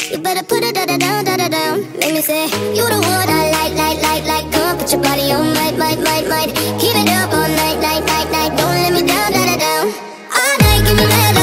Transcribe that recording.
You better put it da da down, da da down. Make me say, You the one I like, like, like, like. Come on, put your body on, might, might, might, might. Keep it up all night, night, night, night. Don't let me down, da da down. All night, give me that.